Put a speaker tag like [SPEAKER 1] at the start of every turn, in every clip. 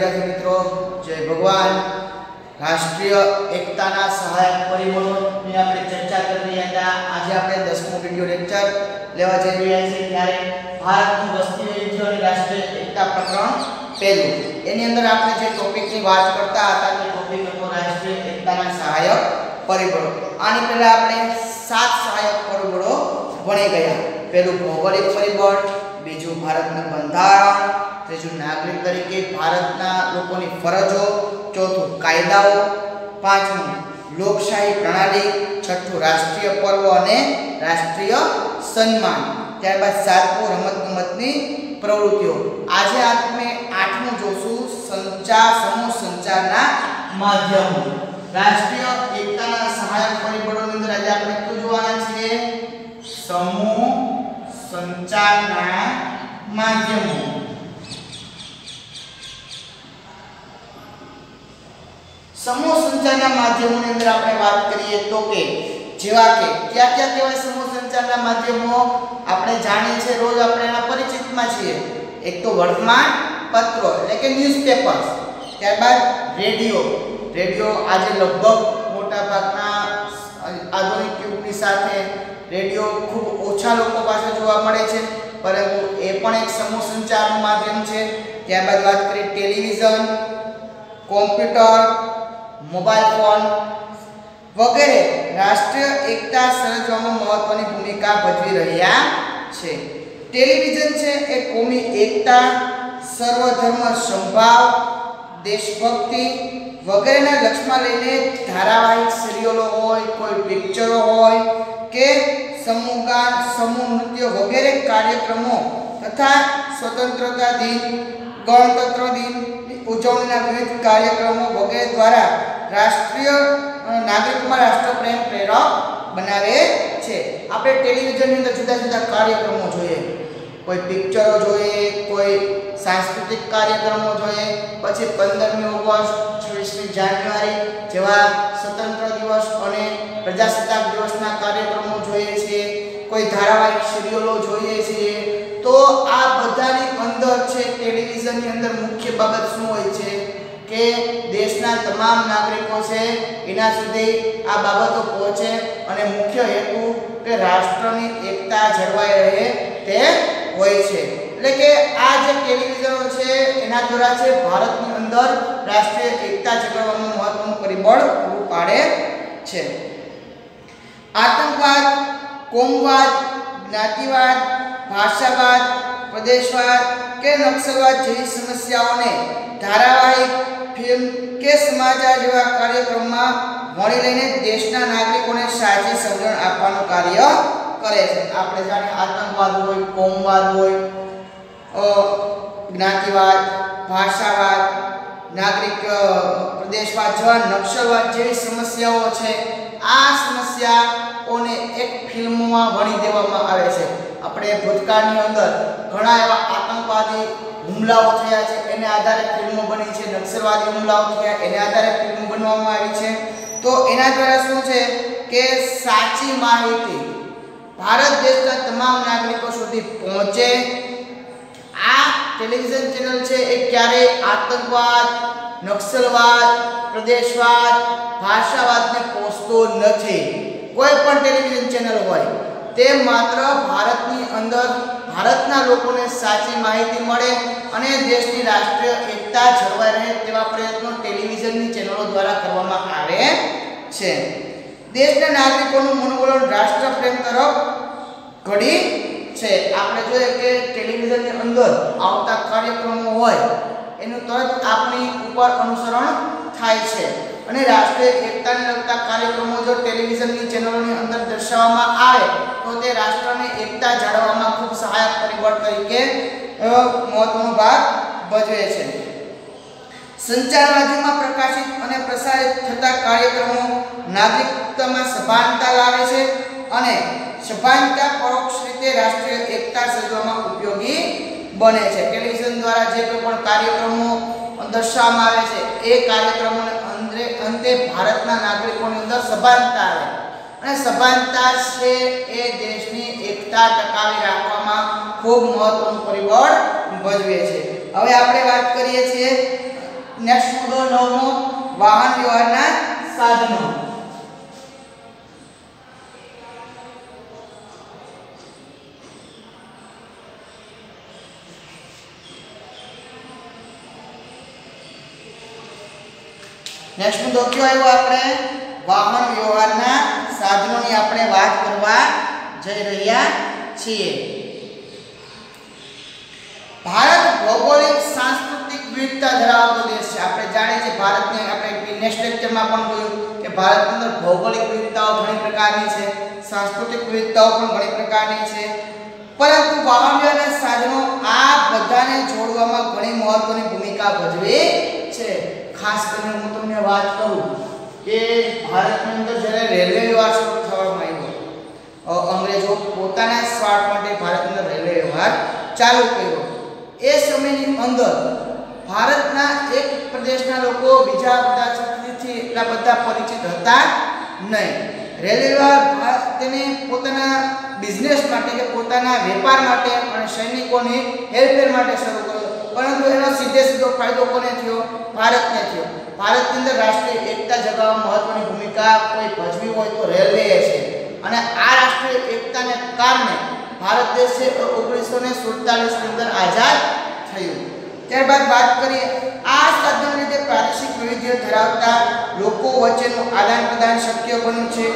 [SPEAKER 1] વિદ્યાર્થી મિત્રો, જય ભગવાન. રાષ્ટ્રીય એકતાના સહાયક પરિબળોની આપણે ચર્ચા કરી રહ્યા હતા. આજે આપણે દસમો વિડિયો લેક્ચર લેવા જઈ રહ્યા છીએ. ત્યારે ભારતનું વસ્તી વૈવિધ્ય અને રાષ્ટ્રીય એકતા પ્રકરણ પહેલું. એની અંદર આપણે જે ટોપિકની વાત કરતા હતા, તે ટોપિક હતો રાષ્ટ્રીય એકતાના સહાયક પરિબળો. આની પહેલા આપણે સાત સહાયક પરિબળો ભણી ગયા. પહેલું ભૌગોલિક પરિબળ, બીજું ભારતનું બંધારણ ત્રીજું નાગરિક તરીકે ભારતના લોકોની ફરજો, ચોથું કાયદાઓ, પાંચમું લોકશાહી પ્રણાલી, છઠ્ઠું રાષ્ટ્રીય પર્વ અને રાષ્ટ્રીય સન્માન. ત્યારબાદ સાતમું રમતગમતની પ્રવૃત્તિઓ. આજે આપણે આઠમું જોશું સંચાર સમૂહ સંચારના માધ્યમો. રાષ્ટ્રીય એકતાના સહાયક પરિબળોની અંદર આજે આપણે શું જોવાના છીએ? સમૂહ સંચારના માધ્યમો. સમૂહ સંચારના માધ્યમોની અંદર આપણે વાત કરીએ તો કે, જેવા કે, ક્યાં ક્યાં કહેવાય સમૂહ સંચારના માધ્યમો? આપણે જાણીએ છીએ, રોજ આપણે એના પરિચિતમાં છીએ. એક તો વર્તમાન પત્રો, એટલે કે ન્યૂઝપેપર્સ ત્યારબાદ રેડિયો. રેડિયો આજે લગભગ મોટા ભાગના આધુનિક યુગની સાથે રેડિયો ખૂબ ઓછા લોકો પાસે જોવા મળે છે, પરંતુ એ પણ એક સમૂહ સંચારનું માધ્યમ છે. ત્યારબાદ વાત કરીએ ટેલિવિઝન, કોમ્પ્યુટર મોબાઈલ ફોન વગેરે રાષ્ટ્રીય એકતા સર્જવામાં મહત્વની ભૂમિકા ભજવી રહ્યા છે. ટેલિવિઝન છે એ કોમી એકતા, સર્વધર્મ સંભાવ, દેશભક્તિ વગેરેના લક્ષમાં લઈને ધારાવાહિક સિરિયલો હોય, કોઈ પિક્ચરો હોય કે સમૂહગાન સમૂહ નૃત્ય વગેરે કાર્યક્રમો તથા સ્વતંત્રતા દિન, ગણતંત્ર દિન ઉજવણીના વિવિધ કાર્યક્રમો વગેરે દ્વારા રાષ્ટ્રીય નાગરિકોમાં રાષ્ટ્રપ્રેમ પ્રેરક બનાવે છે. આપણે ટેલિવિઝનની અંદર જુદા જુદા કાર્યક્રમો જોઈએ. કોઈ પિક્ચરો જોઈએ, કોઈ સાંસ્કૃતિક કાર્યક્રમો જોઈએ. પછી પંદરમી ઓગસ્ટ, છવ્વીસમી જાન્યુઆરી જેવા સ્વતંત્ર દિવસ અને પ્રજાસત્તાક દિવસના કાર્યક્રમો જોઈએ છીએ. કોઈ ધારાવાહિક સિરિયલો જોઈએ છીએ. તો આ બધાની અંદર છે ટેલિવિઝનની અંદર મુખ્ય બાબત શું હોય છે? કે દેશના તમામ નાગરિકો છે, એના સુધી આ બાબતો પહોંચે અને મુખ્ય હેતુ કે રાષ્ટ્રની એકતા જળવાઈ રહે તે હોય છે. એટલે કે આ જે ટેલિવિઝનો છે, એના દ્વારા છે ભારતની અંદર રાષ્ટ્રીય એકતા જળવવાનું મહત્વનું પરિબળ પૂરું પાડે છે. આતંકવાદ, કોમવાદ, જ્ઞાતિવાદ ભાષાવાદ, પ્રદેશવાદ કે નક્સલવાદ જેવી સમસ્યાઓને ધારાવાહિક, ફિલ્મ કે સમાચાર જેવા કાર્યક્રમમાં વણી લઈને દેશના નાગરિકોને સાચી સમજણ આપવાનું કાર્ય કરે છે. આપણે જાણે આતંકવાદ હોય, કોમવાદ હોય જ્ઞાતિવાદ, ભાષાવાદ, નાગરિક પ્રદેશવાદ જેવા નક્સલવાદ જેવી સમસ્યાઓ છે. આ સમસ્યાઓને એક ફિલ્મમાં વણી દેવામાં આવે છે. આપણે ભૂતકાળની અંદર ઘણા એવા આતંકવાદી હુમલાઓ થયા છે. એને આધારે ફિલ્મો બની છે. નક્સલવાદી હુમલાઓ થયા. એને આધારે ફિલ્મો બનવામાં આવી છે. તો એના દ્વારા શું છે કે સાચી માહિતી ભારત દેશના તમામ નાગરિકો સુધી પહોંચે. આ ટેલિવિઝન ચેનલ છે એ ક્યારેય આતંકવાદ, નક્સલવાદ, પ્રદેશવાદ, ભાષાવાદને પોષતો નથી. કોઈ પણ ટેલિવિઝન ચેનલ હોય, તે માત્ર ભારતની અંદર ભારતના લોકોને સાચી માહિતી મળે અને દેશની રાષ્ટ્રીય એકતા જળવાઈ રહે તેવા પ્રયત્નો ટેલિવિઝનની ચેનલો દ્વારા કરવામાં આવે છે. દેશના નાગરિકોનું મનોવલણ રાષ્ટ્રપ્રેમ તરફ ઘડી છે. આપણે જોઈએ કે ટેલિવિઝનની અંદર આવતા કાર્યક્રમો હોય, એનું તરત આપણી ઉપર અનુસરણ થાય છે. અને રાષ્ટ્રીય એકતાને લગતા કાર્યક્રમો જો ટેલિવિઝનની ચેનલોની અંદર દર્શાવવામાં આવે, તો તે રાષ્ટ્રને એકતા જાળવવામાં ખૂબ સહાયક પરિબળ તરીકે મહત્વનો ભાગ ભજવે છે. સંચાર માધ્યમમાં પ્રકાશિત અને પ્રસારિત થતા કાર્યક્રમો નાગરિકતામાં સભાનતા લાવે છે અને સભાનતા પરોક્ષ રીતે રાષ્ટ્રીય એકતા સર્જવામાં ઉપયોગી બને છે. ટેલિવિઝન દ્વારા જે કોઈ પણ કાર્યક્રમો દર્શાવવામાં આવે છે, એ કાર્યક્રમોને અંતે અંતે ભારતના નાગરિકોની અંદર સભાનતા આવે. અને સભાનતા છે એ દેશની એકતા ટકાવી રાખવામાં ખૂબ મહત્વનું પરિબળ ભજવે છે. હવે આપણે વાત કરીએ છીએ નેક્સ્ટ મુદ્દો નવમો વાહન વ્યવહારના સાધનો. નેક્સ્ટ મુદ્દો કયો આવ્યો આપણે. વાહન વ્યવહારના સાધનોની આપણે વાત કરવા જઈ રહ્યા છીએ. ભારત ભૌગોલિક, સાંસ્કૃતિક વિવિધતા ધરાવતો દેશ છે. આપણે જાણીએ છીએ ભારતને, આપણે નેક્સ્ટ લેક્ચરમાં પણ જોયું કે ભારતની અંદર ભૌગોલિક વિવિધતાઓ ઘણી પ્રકારની છે, સાંસ્કૃતિક વિવિધતાઓ પણ ઘણી પ્રકારની છે. પરંતુ વાહન વ્યવહારના સાધનો આ બધાને જોડવામાં ઘણી મહત્વની ભૂમિકા ભજવે ખાસ કરીને હું તમને વાત કરું કે ભારતની અંદર જ્યારે રેલવે વ્યવહાર શરૂ થવામાં આવ્યો અંગ્રેજો પોતાના સ્વાર્થ માટે ભારતની રેલવે વ્યવહાર ચાલુ કર્યો. એ સમયની અંદર ભારતના એક પ્રદેશના લોકો બીજા બધા સંસ્કૃતિથી એટલા બધા પરિચિત હતા નહીં. રેલવે વ્યવહાર તેને પોતાના બિઝનેસ માટે કે પોતાના વેપાર માટે અને સૈનિકોની હેરફેર માટે શરૂ કર્યો. પરંતુ એનો સીધે સીધો ફાયદો કોને થયો? ભારતને થયો. ભારતની અંદર રાષ્ટ્રીય એકતા જગાવવામાં મહત્વની ભૂમિકા કોઈ ભજવી હોય તો રેલવે છે. અને આ રાષ્ટ્રીય એકતાને કારણે ભારત દેશ છે ઓગણીસો ને સુડતાલીસની અંદર આઝાદ થયું. ત્યારબાદ વાત કરીએ, આ સાધન લીધે પ્રાદેશિક વૈવિધ્ય ધરાવતા લોકો વચ્ચેનું આદાન પ્રદાન શક્ય બન્યું છે.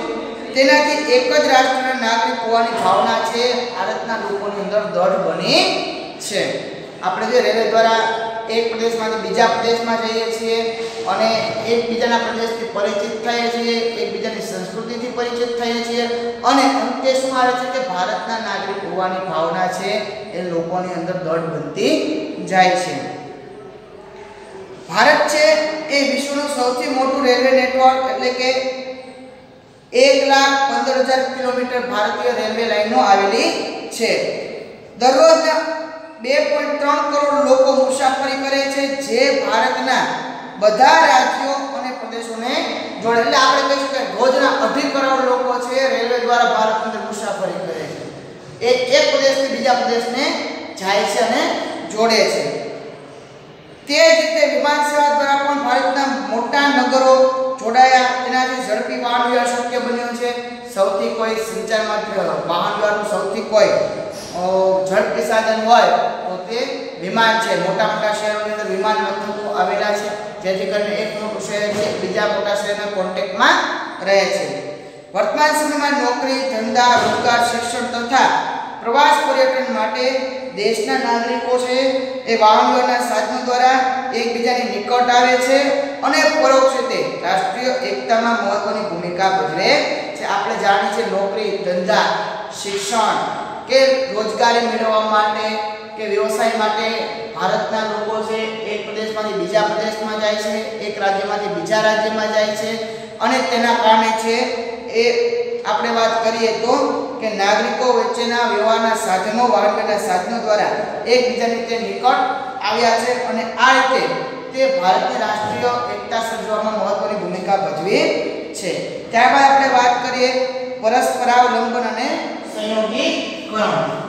[SPEAKER 1] તેનાથી એક જ રાષ્ટ્રના નાગરિક હોવાની ભાવના છે, ભારતના લોકોની અંદર દઢ બની છે. આપણે જે રેલવે દ્વારા એક પ્રદેશમાંથી બીજા પ્રદેશમાં જઈએ છીએ અને એકબીજાના પ્રદેશથી પરિચિત થઈએ છીએ, એકબીજાની સંસ્કૃતિથી પરિચિત થઈએ છીએ અને અંતે શું આવે છે કે ભારતના નાગરિક હોવાની ભાવના છે એ લોકોની અંદર દળ બનતી જાય છે. ભારત છે એ વિશ્વનું સૌથી મોટું રેલવે નેટવર્ક એટલે કે એક લાખ પંદર હજાર કિલોમીટર ભારતીય રેલવે લાઈનો આવેલી છે. દરરોજના બે પોઈન્ટ ત્રણ કરોડ લોકો મુસાફરી કરે છે જે ભારતના બધા રાજ્યો અને પ્રદેશોને જોડે. એટલે આપણે કહી કે રોજના અઢી કરોડ લોકો છે રેલવે દ્વારા ભારત અંદર મુસાફરી કરે છે. એ એક પ્રદેશથી બીજા પ્રદેશને જાય છે અને જોડે છે. તે જ રીતે વિમાન સેવા દ્વારા પણ ભારતના મોટા નગરો જોડાયા. તેનાથી ઝડપી વાહન વ્યવહાર શક્ય બન્યો છે. સૌથી કોઈ સંચાર માટે વાહન વ્યવહારનું સૌથી કોઈ ઝડપી સાધન હોય તો તે વિમાન છે. મોટા મોટા શહેરોની અંદર વિમાન મથકો આવેલા છે, જેથી કરીને એક મોટું શહેર છે, બીજા મોટા શહેરના કોન્ટેક્ટમાં રહે છે. વર્તમાન સમયમાં નોકરી, ધંધા, રોજગાર, શિક્ષણ તથા પ્રવાસ પર્યટન માટે દેશના નાગરિકો છે એ વાહન સાધનો દ્વારા એકબીજાની નિકટ આવે છે અને પરોક્ષ રીતે રાષ્ટ્રીય એકતામાં મહત્વની ભૂમિકા ભજવે છે. આપણે જાણીએ છીએ નોકરી, ધંધા, શિક્ષણ કે રોજગારી મેળવવા માટે કે વ્યવસાય માટે ભારતના લોકો છે એક પ્રદેશમાંથી બીજા પ્રદેશમાં જાય છે, એક રાજ્યમાંથી બીજા રાજ્યમાં જાય છે અને તેના કારણે છે એ આપણે વાત કરીએ તો કે નાગરિકો વચ્ચેના વ્યવહારના સાધનો વાહનના સાધનો દ્વારા એકબીજાની રીતે નિકટ આવ્યા છે અને આ રીતે તે ભારતની રાષ્ટ્રીય એકતા સર્જવામાં મહત્વની ભૂમિકા ભજવી છે. ત્યારબાદ આપણે વાત કરીએ પરસ્પરાવલંબન અને સંયોગીકરણ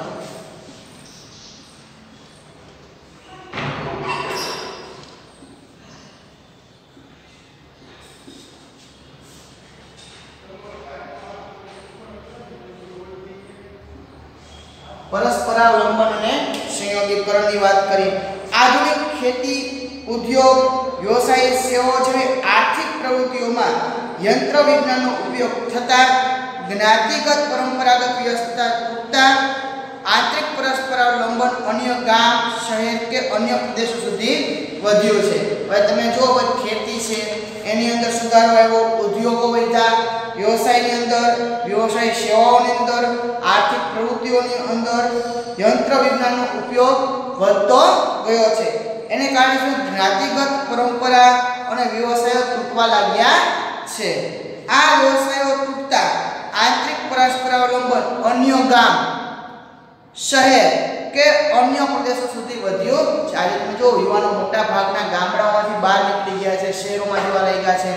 [SPEAKER 1] પરસ્પરાવલંબન અને સંયોગીકરણની વાત કરીએ આધુનિક ખેતી, ઉદ્યોગ, વ્યવસાય સેવાઓ જેવી આર્થિક પ્રવૃત્તિઓમાં યંત્ર વિજ્ઞાનનો ઉપયોગ થતાં જ્ઞાતિગત પરંપરાગત વ્યવસ્થા તૂટતા આંતરિક પરસ્પરાવલંબન અન્ય ગામ, શહેર કે અન્ય પ્રદેશો સુધી વધ્યું છે. હવે તમે જો હવે ખેતી છે, એની અંદર સુધારો આવ્યો, ઉદ્યોગો વધ્યા, વ્યવસાયની અંદર, વ્યવસાય સેવાઓની અંદર, આર્થિક પ્રવૃત્તિઓની અંદર યંત્ર વિજ્ઞાનનો ઉપયોગ વધતો ગયો છે. એને કારણે શું? જ્ઞાતિગત પરંપરા અને વ્યવસાયો તૂટવા લાગ્યા છે. આ વ્યવસાયો તૂટતા આંતરિક પરસ્પરાવલંબન અન્ય ગામ શહેર કે અન્ય પ્રદેશો સુધી વધ્યો. છે આજે તમે જો યુવાનો મોટા ભાગના ગામડાઓમાંથી બહાર નીકળી ગયા છે, શહેરોમાં જવા લાગ્યા છે.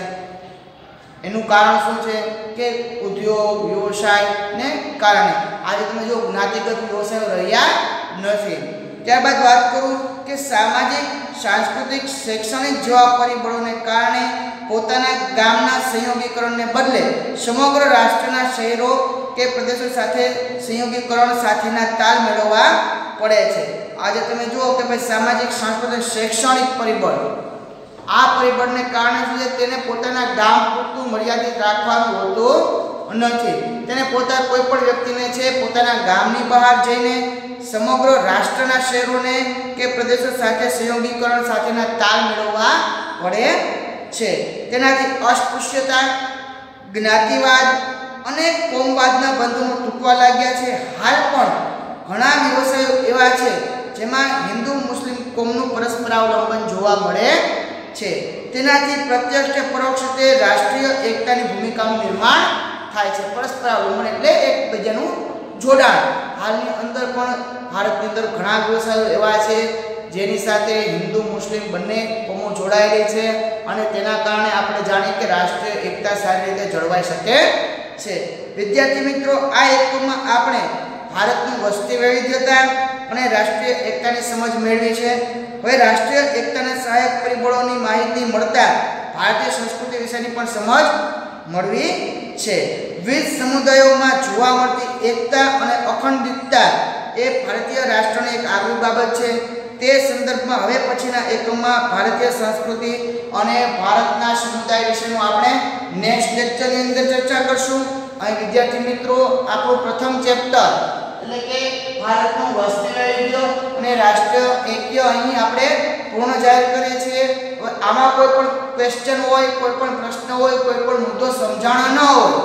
[SPEAKER 1] એનું કારણ શું છે કે ઉદ્યોગ વ્યવસાયને કારણે. આજે તમે જો જ્ઞાતિગત વ્યવસાયો રહ્યા નથી. ત્યારબાદ વાત કરું કે સામાજિક, સાંસ્કૃતિક, શૈક્ષણિક જેવા પરિબળોને કારણે પોતાના ગામના સંયોગીકરણને બદલે સમગ્ર રાષ્ટ્રના શહેરો કે પ્રદેશો સાથે સંયોગીકરણ સાથેના તાલ મેળવવા પડે છે. આજે તમે જુઓ કે ભાઈ સામાજિક, સાંસ્કૃતિક, શૈક્ષણિક પરિબળ. આ પરિબળને કારણે શું તેને પોતાના ગામ પૂરતું મર્યાદિત રાખવાનું હોતું નથી. તેને પોતા કોઈ પણ વ્યક્તિને છે પોતાના ગામની બહાર જઈને સમગ્ર રાષ્ટ્રના શહેરોને કે પ્રદેશો સાથે સંયોગીકરણ સાથેના તાલ મેળવવા પડે છે. તેનાથી અસ્પૃશ્યતા, જ્ઞાતિવાદ અને કોમવાદના બંધનો તૂટવા લાગ્યા છે. હાલ પણ ઘણા વ્યવસાયો એવા છે જેમાં હિન્દુ મુસ્લિમ કોમનું પરસ્પરાવલંબન જોવા મળે છે. તેનાથી પ્રત્યક્ષ કે પરોક્ષ રીતે રાષ્ટ્રીય એકતાની ભૂમિકાનું નિર્માણ થાય છે. પરસ્પરાવલંબન એટલે એકબીજાનું જોડાણ. હાલની અંદર પણ ભારતની અંદર ઘણા વ્યવસાયો એવા છે જેની સાથે હિન્દુ મુસ્લિમ બંને કોમો જોડાયેલી છે અને તેના કારણે આપણે જાણીએ કે રાષ્ટ્રીય એકતા સારી રીતે જળવાઈ શકે છે. વિદ્યાર્થી મિત્રો, આ એકમમાં આપણે ભારતની વસ્તી વૈવિધ્યતા અને રાષ્ટ્રીય એકતાની સમજ મેળવી છે. હવે રાષ્ટ્રીય એકતાના સહાયક પરિબળોની માહિતી મળતા ભારતીય સંસ્કૃતિ વિશેની પણ સમજ મળવી છે. વિવિધ સમુદાયોમાં જોવા મળતી એકતા અને અખંડિતતા એ ભારતીય રાષ્ટ્રની એક આગવી બાબત છે. તે સંદર્ભમાં હવે પછીના એકમમાં ભારતીય સંસ્કૃતિ અને ભારતના સમુદાય વિશેનું આપણે નેક્સ્ટ લેક્ચરની અંદર ચર્ચા કરશું. અહીં વિદ્યાર્થી મિત્રો, આપણું પ્રથમ ચેપ્ટર એટલે કે ભારતનું વસ્તી વૈવિધ્ય અને રાષ્ટ્રીય ઐક્ય અહીં આપણે પૂર્ણ જાહેર કરીએ છીએ. આમાં કોઈ પણ ક્વેશ્ચન હોય, કોઈ પણ પ્રશ્ન હોય, કોઈ પણ મુદ્દો સમજાણો ન હોય,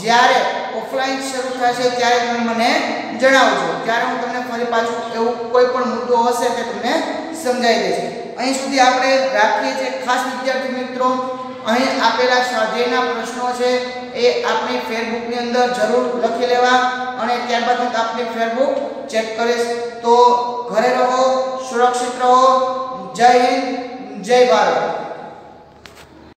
[SPEAKER 1] જ્યારે ઓફલાઈન શરૂ થશે ત્યારે તમે મને જણાવજો. ત્યારે હું તમને ફરી પાછું એવું કોઈ પણ મુદ્દો હશે તે તમને સમજાવી દઈશ. અહીં સુધી આપણે રાખીએ છીએ ખાસ વિદ્યાર્થી મિત્રો, અહીં આપેલા સ્વાધ્યાયના પ્રશ્નો છે એ આપણી ફેરબુકની અંદર જરૂર લખી લેવા અને ત્યારબાદ હું આપણી ફેરબુક ચેક કરીશ. તો ઘરે રહો, સુરક્ષિત રહો. જય હિન્દ, જય ભારત.